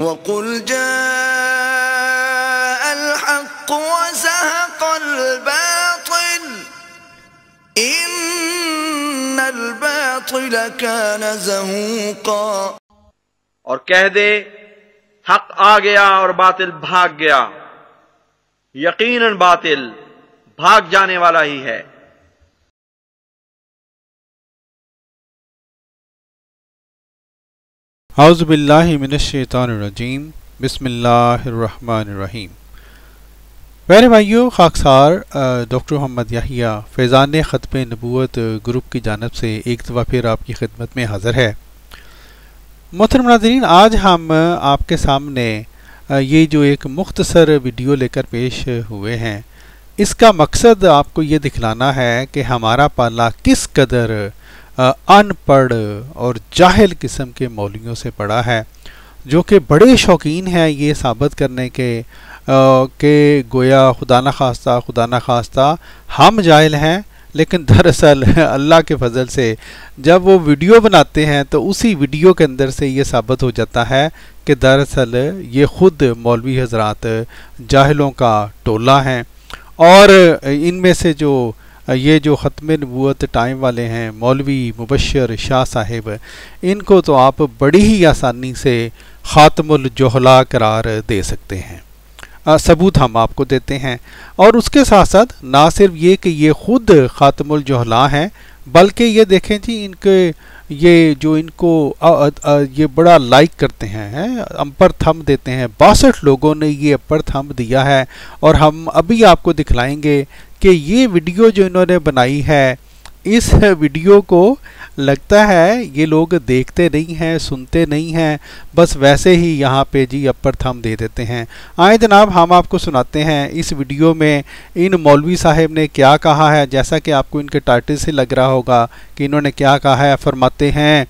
وقل جاء الحق وزهق الباطل. إن الباطل كان زهوقا. اور کہہ دے، حق آ گیا اور باطل بھاگ گیا۔ یقیناً باطل بھاگ جانے والا ہی ہے۔ اعوذ باللہ من الشیطان الرجیم، بسم اللہ الرحمن الرحیم۔ پیارے بھائیو، خاکسار ڈاکٹر محمد یحییٰ فیضان ختم نبوت گروپ کی جانب سے ایک دفعہ پھر آپ کی خدمت میں حاضر ہے۔ محترم ناظرین، آج ہم آپ کے سامنے یہ جو ایک مختصر ویڈیو لے کر پیش ہوئے ہیں، اس کا مقصد آپ کو یہ دکھلانا ہے کہ ہمارا پالا کس قدر ان پڑھ اور جاہل قسم کے مولویوں سے پڑھا ہے، جو کہ بڑے شوقین ہیں یہ ثابت کرنے کے کہ گویا خدا نخواستہ خدا نخواستہ ہم جاہل ہیں، لیکن دراصل اللہ کے فضل سے جب وہ ویڈیو بناتے ہیں تو اسی ویڈیو کے اندر سے یہ ثابت ہو جاتا ہے کہ دراصل یہ خود مولوی حضرات جاہلوں کا ٹولہ ہیں اور ان میں سے جو یہ جو ختم نبوت ٹائم والے ہیں، مولوی، مبشر، شاہ صاحب، ان کو تو آپ بڑی ہی آسانی سے خاتم الجہلا قرار دے سکتے ہیں۔ ثبوت ہم آپ کو دیتے ہیں۔ اور اس کے ساتھ ساتھ نہ صرف یہ کہ یہ خود خاتم الجہلا ہیں، بلکہ یہ دیکھیں جی ان کے یہ جو ان کو یہ بڑا لائک کرتے ہیں امپر تھم دیتے ہیں۔ باسٹھ لوگوں نے یہ اپر تھم دیا ہے اور ہم ابھی آپ کو دکھلائیں گے کہ یہ ویڈیو جو انہوں نے بنائی ہے اس ویڈیو کو لگتا ہے یہ لوگ دیکھتے نہیں ہیں، سنتے نہیں ہیں، بس ویسے ہی یہاں پہ جی اپر تھم دے دیتے ہیں۔ آئیں جناب، ہم آپ کو سناتے ہیں اس ویڈیو میں ان مولوی صاحب نے کیا کہا ہے۔ جیسا کہ آپ کو ان کے ٹائٹل سے لگ رہا ہوگا کہ انہوں نے کیا کہا ہے، فرماتے ہیں،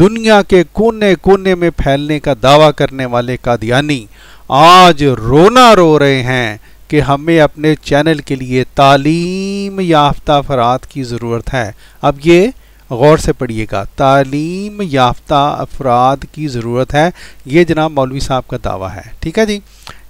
دنیا کے کونے کونے میں پھیلنے کا دعویٰ کرنے والے قادیانی آج رونا رو رہے ہیں۔ کہ ہمیں اپنے چینل کے لیے تعلیم یافتہ افراد کی ضرورت ہے۔ اب یہ غور سے پڑھیے گا۔ تعلیم یافتہ افراد کی ضرورت ہے۔ یہ جناب مولوی صاحب کا دعویٰ ہے۔ ٹھیک ہے جی؟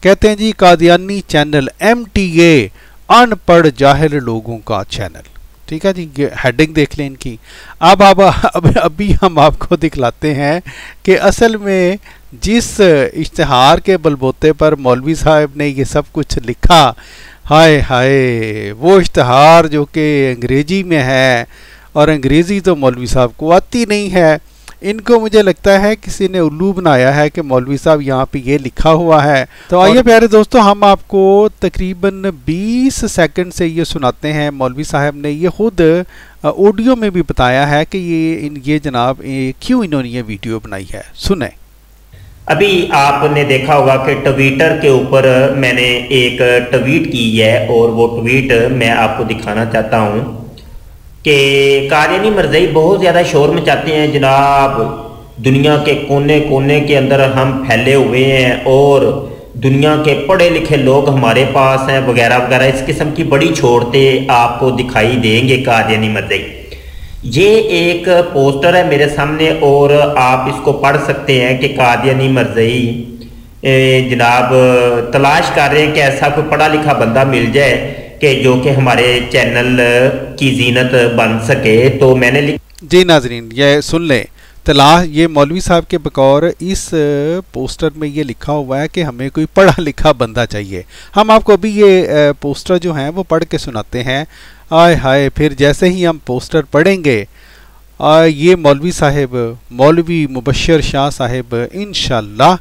کہتے ہیں جی Qadiani channel M T A, ان پڑھ جاہل لوگوں کا چینل۔ ٹھیک ہے جی ہیڈنگ دیکھ لیں ان کی۔ اب اب ابھی ہم آپ کو دکھلاتے ہیں کہ اصل میں جس اشتہار کے بلبوتے پر مولوی صاحب نے یہ سب کچھ لکھا، ہائے ہائے، وہ اشتہار جو کہ انگریزی میں ہے، اور انگریزی تو مولوی صاحب کو آتی نہیں ہے۔ ان کو مجھے لگتا ہے کسی نے الو بنایا ہے کہ مولوی صاحب یہاں پہ یہ لکھا ہوا ہے۔ تو آئیے پیارے دوستو ہم آپ کو تقریباً بیس سیکنڈ سے یہ سناتے ہیں۔ مولوی صاحب نے یہ خود آڈیو میں بھی بتایا ہے کہ یہ یہ جناب کیوں انہوں نے یہ ویڈیو بنائی ہے؟ سنیں۔ ابھی آپ نے دیکھا ہوگا کہ ٹویٹر کے اوپر میں نے ایک ٹویٹ کی ہے اور وہ ٹویٹ میں آپ کو دکھانا چاہتا ہوں۔ کہ قادیانی مرزئی بہت زیادہ شور میں چاہتے ہیں۔ جناب، دنیا کے کونے کونے کے اندر ہم پھیلے ہوئے ہیں اور دنیا کے پڑھے لکھے لوگ ہمارے پاس ہیں وغیرہ وغیرہ۔ اس قسم کی بڑی چھوڑتے آپ کو دکھائی دیں گے قادیانی مرزئی یہ ایک پوسٹر ہے میرے سامنے اور آپ اس کو پڑھ سکتے ہیں کہ قادیانی مرزئی جناب، تلاش کر رہے ہیں کہ ایسا کوئی پڑھا لکھا بندہ مل جائے۔ کہ جو کہ ہمارے چینل کی زینت بن سکے، تو میں نے جی ناظرین، یہ سن لیں۔ تلاش، یہ مولوی صاحب کے بقور اس پوسٹر میں یہ لکھا ہوا ہے کہ ہمیں کوئی پڑھا لکھا بندہ چاہیے۔ ہم آپ کو ابھی یہ پوسٹر جو ہیں وہ پڑھ کے سناتے ہیں۔ آئے ہائے، پھر جیسے ہی ہم پوسٹر پڑھیں گے یہ مولوی صاحب، مولوی مبشر شاہ صاحب، انشاءاللہ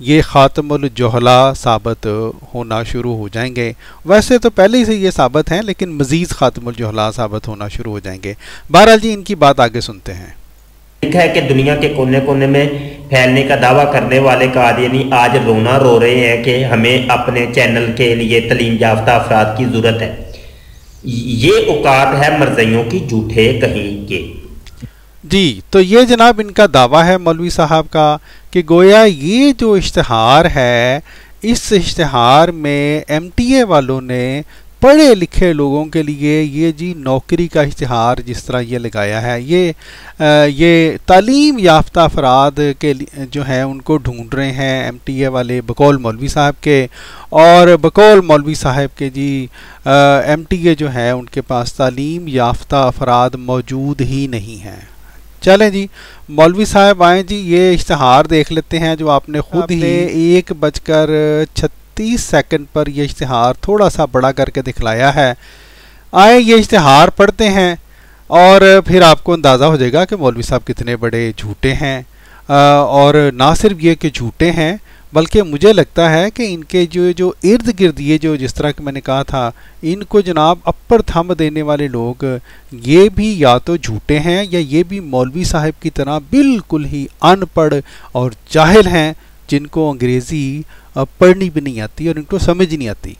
یہ خاتم الجہلا ثابت ہونا شروع ہو جائیں گے۔ ویسے تو پہلے ہی سے یہ ثابت ہیں، لیکن مزید خاتم الجہلا ثابت ہونا شروع ہو جائیں گے۔ بہرحال جی ان کی بات آگے سنتے ہیں۔ لکھا ہے کہ دنیا کے کونے کونے میں پھیلنے کا دعویٰ کرنے والے قادیانی آج رونا رو رہے ہیں کہ ہمیں اپنے چینل کے لیے تعلیم یافتہ افراد کی ضرورت ہے۔ یہ اوقات ہے مرزیوں کی جھوٹے کہیں کے۔ جی تو یہ جناب ان کا دعویٰ ہے مولوی صاحب کا کہ گویا یہ جو اشتہار ہے، اس اشتہار میں ایم ٹی اے والوں نے پڑھے لکھے لوگوں کے لیے یہ جی نوکری کا اشتہار جس طرح یہ لگایا ہے، یہ یہ تعلیم یافتہ افراد کے جو ہیں ان کو ڈھونڈ رہے ہیں ایم ٹی اے والے بقول مولوی صاحب کے اور بقول مولوی صاحب کے جی ایم ٹی اے جو ہے ان کے پاس تعلیم یافتہ افراد موجود ہی نہیں ہیں۔ چلیں جی مولوی صاحب آئیں جی یہ اشتہار دیکھ لیتے ہیں جو آپ نے خود ہی ایک بج کر چھتیس سیکنڈ پر یہ اشتہار تھوڑا سا بڑا کر کے دکھلایا ہے۔ آئیں یہ اشتہار پڑھتے ہیں اور پھر آپ کو اندازہ ہو جائے گا کہ مولوی صاحب کتنے بڑے جھوٹے ہیں۔ اور نہ صرف یہ کہ جھوٹے ہیں بلکہ مجھے لگتا ہے کہ ان کے جو جو ارد گرد یہ جو جس طرح کہ میں نے کہا تھا، ان کو جناب اپر تھم دینے والے لوگ یہ بھی یا تو جھوٹے ہیں یا یہ بھی مولوی صاحب کی طرح بالکل ہی ان پڑھ اور جاہل ہیں جن کو انگریزی پڑھنی بھی نہیں آتی اور ان کو سمجھ نہیں آتی۔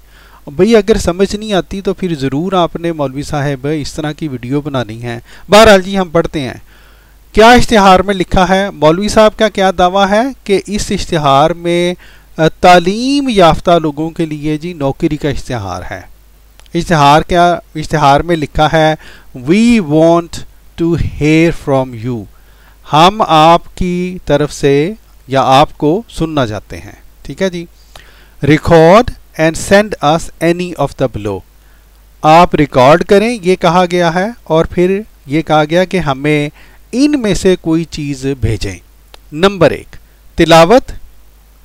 بھئی اگر سمجھ نہیں آتی تو پھر ضرور آپ نے مولوی صاحب اس طرح کی ویڈیو بنانی ہے۔ بہرحال جی ہم پڑھتے ہیں۔ کیا اشتہار میں لکھا ہے؟ مولوی صاحب کا کیا دعویٰ ہے کہ اس اشتہار میں تعلیم یافتہ لوگوں کے لیے جی نوکری کا اشتہار ہے۔ اشتہار کیا، اشتہار میں لکھا ہے we want to hear from you ہم آپ کی طرف سے یا آپ کو سننا چاہتے ہیں۔ ٹھیک ہے جی؟ Record and send us any of the below آپ ریکارڈ کریں، یہ کہا گیا ہے اور پھر یہ کہا گیا کہ ہمیں ان میں سے کوئی چیز بھیجیں۔ نمبر ایک، تلاوت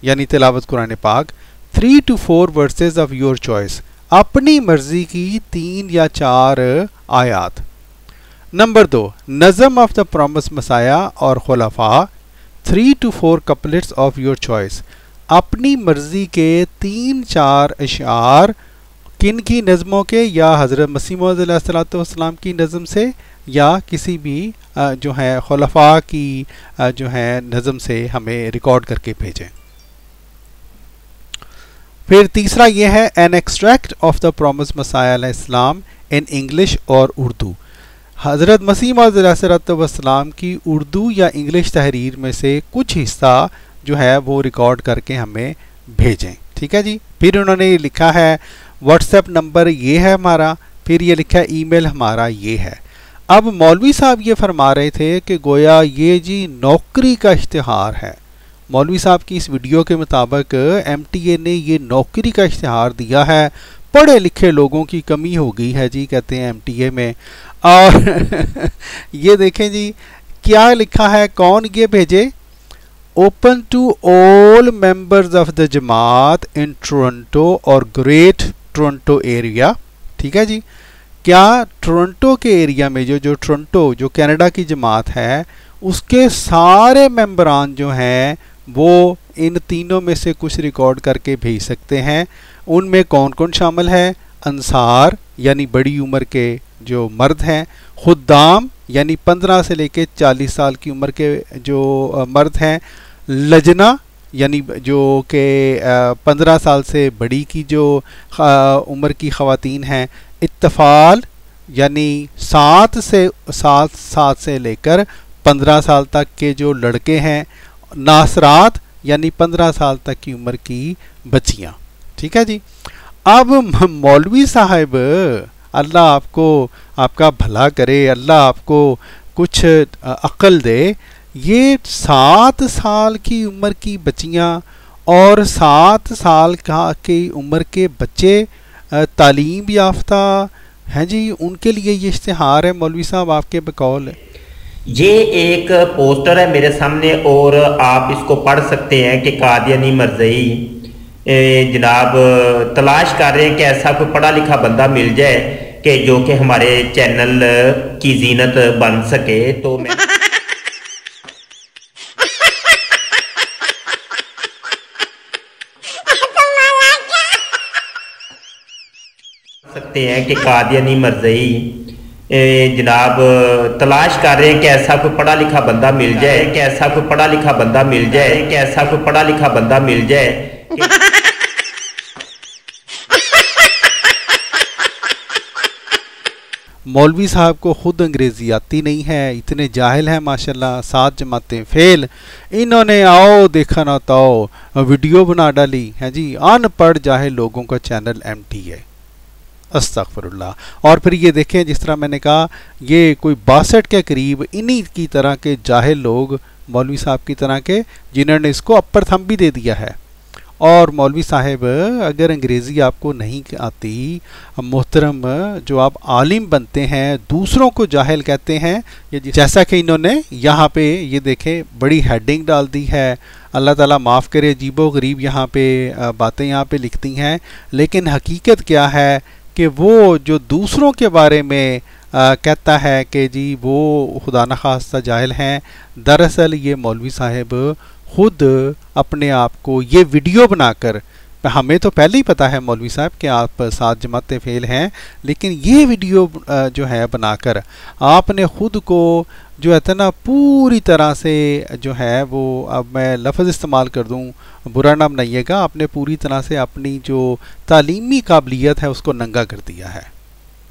یعنی تلاوت قرآن پاک three two four verses of your choice اپنی مرضی کی تین یا چار آیات۔ نمبر دو، نظم آف دا پرومس مسایا اور خلفاء three two four couplets of your choice اپنی مرضی کے تین چار اشعار کن کی نظموں کے یا حضرت مسیم علیہ السلۃ والسلام کی نظم سے یا کسی بھی جو ہے خلفاء کی جو ہے نظم سے ہمیں ریکارڈ کر کے بھیجیں۔ پھر تیسرا یہ ہے an extract of the promised Messiah علیہ السلام ان انگلش اور اردو۔ حضرت مسیم علیہ وسلام کی اردو یا انگلش تحریر میں سے کچھ حصہ جو ہے وہ ریکارڈ کر کے ہمیں بھیجیں۔ ٹھیک ہے جی؟ پھر انہوں نے لکھا ہے واٹس ایپ نمبر یہ ہے ہمارا، پھر یہ لکھا ای میل ہمارا یہ ہے۔ اب مولوی صاحب یہ فرما رہے تھے کہ گویا یہ جی نوکری کا اشتہار ہے۔ مولوی صاحب کی اس ویڈیو کے مطابق ایم ٹی اے نے یہ نوکری کا اشتہار دیا ہے۔ پڑھے لکھے لوگوں کی کمی ہو گئی ہے جی کہتے ہیں ایم ٹی اے میں۔ اور یہ دیکھیں جی کیا لکھا ہے، کون یہ بھیجے؟ Open to all members of the Jamaat in Toronto اور گریٹ ٹورنٹو ایریا ٹھیک ہے جی کیا ٹورنٹو کے ایریا میں جو جو ٹورنٹو جو کینیڈا کی جماعت ہے اس کے سارے ممبران جو ہیں وہ ان تینوں میں سے کچھ ریکارڈ کر کے بھیج سکتے ہیں ان میں کون کون شامل ہے انصار یعنی بڑی عمر کے جو مرد ہیں خدام یعنی پندرہ سے لے کے چالیس سال کی عمر کے جو مرد ہیں لجنا یعنی جو کہ پندرہ سال سے بڑی کی جو عمر کی خواتین ہیں اتفال یعنی سات سے، سات سات سے لے کر پندرہ سال تک کے جو لڑکے ہیں، ناصرات یعنی پندرہ سال تک کی عمر کی بچیاں۔ ٹھیک ہے جی؟ اب مولوی صاحب، اللہ آپ کو، آپ کا بھلا کرے، اللہ آپ کو کچھ عقل دے۔ یہ سات سال کی عمر کی بچیاں اور سات سال کا کی عمر کے بچے تعلیم یافتہ ہیں جی ان کے لیے یہ اشتہار ہے۔ مولوی صاحب، آپ کے بقول ہے۔ یہ ایک پوسٹر ہے میرے سامنے اور آپ اس کو پڑھ سکتے ہیں کہ قادیانی یعنی مرزئی جناب، تلاش کر رہے ہیں کہ ایسا کوئی پڑھا لکھا بندہ مل جائے کہ جو کہ ہمارے چینل کی زینت بن سکے۔ تو میں سکتے ہیں کہ قادیانی مرزئی جناب، تلاش کر رہے ہیں کہ ایسا کوئی پڑھا لکھا بندہ مل جائے، کہ ایسا کوئی پڑھا لکھا بندہ مل جائے، کہ ایسا کوئی پڑھا لکھا بندہ مل جائے۔ مولوی صاحب کو خود انگریزی آتی نہیں ہے، اتنے جاہل ہیں ماشاءاللہ، سات جماعتیں فیل۔ انہوں نے آؤ، دیکھا نہ تو ویڈیو بنا ڈالی۔ ہے جی ان پڑھ جاہل لوگوں کا چینل ایم ٹی ہے استغفر اللہ اور پھر یہ دیکھیں، جس طرح میں نے کہا، یہ کوئی باسٹھ کے قریب انہی کی طرح کے جاہل لوگ مولوی صاحب کی طرح کے، جنہوں نے اس کو اپر تھم بھی دے دیا ہے۔ اور مولوی صاحب، اگر انگریزی آپ کو نہیں آتی، محترم جو آپ عالم بنتے ہیں، دوسروں کو جاہل کہتے ہیں جیسا کہ انہوں نے یہاں پہ یہ دیکھیں، بڑی ہیڈنگ ڈال دی ہے۔ اللہ تعالیٰ معاف کرے، عجیب و غریب یہاں پہ باتیں یہاں پہ لکھتی ہیں۔ لیکن حقیقت کیا ہے؟ کہ وہ جو دوسروں کے بارے میں کہتا ہے کہ جی وہ خدا نخواستہ جاہل ہیں۔ دراصل یہ مولوی صاحب خود اپنے آپ کو یہ ویڈیو بنا کر ہمیں تو پہلے ہی پتا ہے مولوی صاحب کہ آپ سات جماعت فیل ہیں، لیکن یہ ویڈیو جو ہے بنا کر، آپ نے خود کو جو ہے نا، پوری طرح سے جو ہے وہ اب میں لفظ استعمال کر دوں، برا نہ بنائیے گا، آپ نے پوری طرح سے اپنی جو تعلیمی قابلیت ہے اس کو ننگا کر دیا ہے۔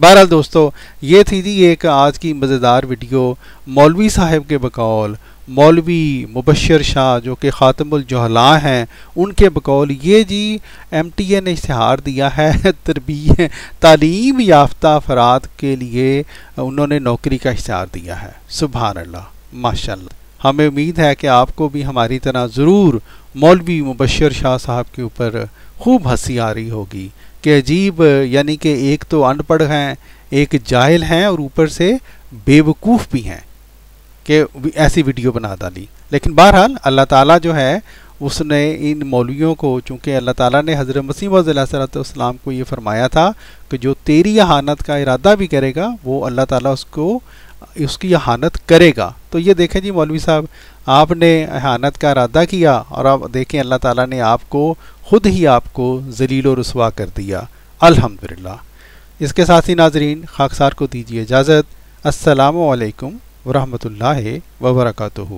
بہرحال دوستو، یہ تھی جی ایک آج کی مزیدار ویڈیو مولوی صاحب کے بقول۔ مولوی مبشر شاہ جو کہ خاتم الجہلاء ہیں، ان کے بقول یہ جی ایم ٹی اے نے اشتہار دیا ہے تربیت، تعلیم یافتہ افراد کے لیے انہوں نے نوکری کا اشتہار دیا ہے۔ سبحان اللہ ماشاء اللہ ہمیں امید ہے کہ آپ کو بھی ہماری طرح ضرور مولوی مبشر شاہ صاحب کے اوپر خوب ہنسی آ رہی ہوگی کہ عجیب یعنی کہ ایک تو ان پڑھ ہیں، ایک جاہل ہیں اور اوپر سے بے وقوف بھی ہیں۔ کہ ایسی ویڈیو بنا ڈالی لیکن بہرحال اللہ تعالیٰ جو ہے، اس نے ان مولویوں کو، چونکہ اللہ تعالیٰ نے حضرت مسیم علیہ صلاۃ والسلام کو یہ فرمایا تھا کہ جو تیری احانت کا ارادہ بھی کرے گا، وہ اللہ تعالیٰ اس کو، اس کی احانت کرے گا۔ تو یہ دیکھیں جی مولوی صاحب، آپ نے احانت کا ارادہ کیا اور آپ دیکھیں اللہ تعالیٰ نے آپ کو، خود ہی آپ کو ذلیل و رسوا کر دیا۔ الحمدللہ۔ اس کے ساتھ ہی ناظرین، خاکسار کو دیجیے اجازت۔ السلام علیکم۔ ورحمۃ اللہ وبرکاتہ۔